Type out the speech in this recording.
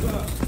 Sniper!